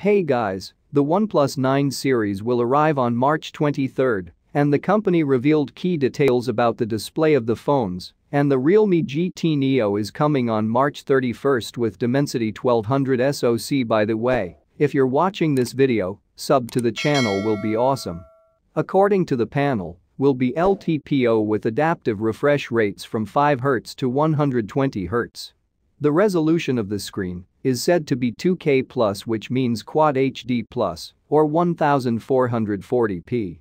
Hey guys, the OnePlus 9 series will arrive on March 23, and the company revealed key details about the display of the phones, and the Realme GT Neo is coming on March 31st with Dimensity 1200 SoC by the way, if you're watching this video, sub to the channel will be awesome. According to the panel, will be LTPO with adaptive refresh rates from 5Hz to 120Hz. The resolution of the screen is said to be 2K plus which means Quad HD or 1440p.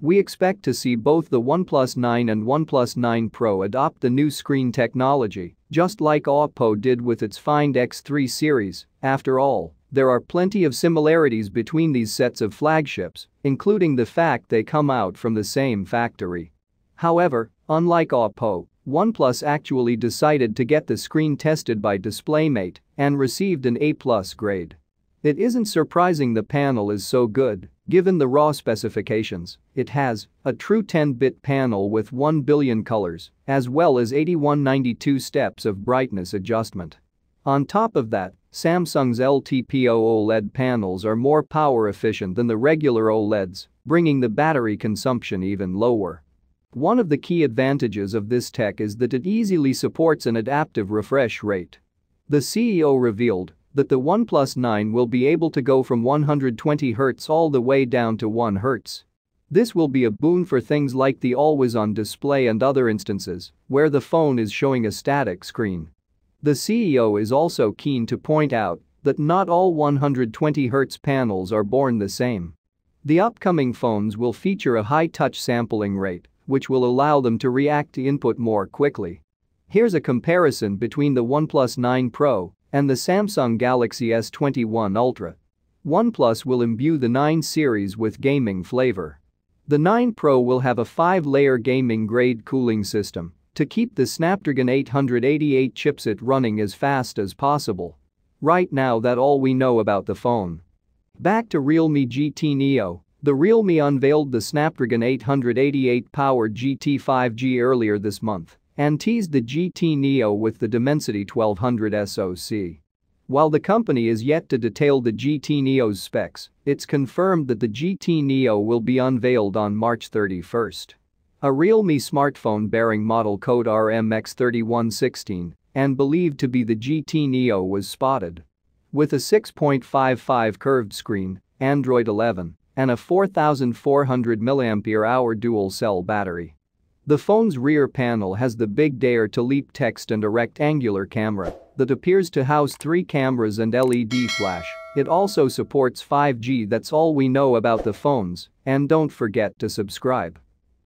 We expect to see both the OnePlus 9 and OnePlus 9 Pro adopt the new screen technology, just like Oppo did with its Find X3 series, after all, there are plenty of similarities between these sets of flagships, including the fact they come out from the same factory. However, unlike Oppo, OnePlus actually decided to get the screen tested by DisplayMate and received an A+ grade. It isn't surprising the panel is so good, given the raw specifications, it has a true 10-bit panel with 1 billion colors, as well as 8192 steps of brightness adjustment. On top of that, Samsung's LTPO OLED panels are more power efficient than the regular OLEDs, bringing the battery consumption even lower. One of the key advantages of this tech is that it easily supports an adaptive refresh rate. The CEO revealed that the OnePlus 9 will be able to go from 120Hz all the way down to 1 Hz. This will be a boon for things like the always-on display and other instances where the phone is showing a static screen. The CEO is also keen to point out that not all 120Hz panels are born the same. The upcoming phones will feature a high-touch sampling rate which will allow them to react to input more quickly. Here's a comparison between the OnePlus 9 Pro and the Samsung Galaxy S21 Ultra. OnePlus will imbue the 9 series with gaming flavor. The 9 Pro will have a 5-layer gaming-grade cooling system to keep the Snapdragon 888 chipset running as fast as possible. Right now that all we know about the phone. Back to Realme GT Neo, the Realme unveiled the Snapdragon 888-powered GT 5G earlier this month and teased the GT Neo with the Dimensity 1200 SoC. While the company is yet to detail the GT Neo's specs, it's confirmed that the GT Neo will be unveiled on March 31. A Realme smartphone bearing model code RMX3116 and believed to be the GT Neo was spotted. With a 6.55 curved screen, Android 11, and a 4400 mAh dual-cell battery. The phone's rear panel has the Big Dare to Leap text and a rectangular camera that appears to house three cameras and LED flash. It also supports 5G that's all we know about the phones, and don't forget to subscribe.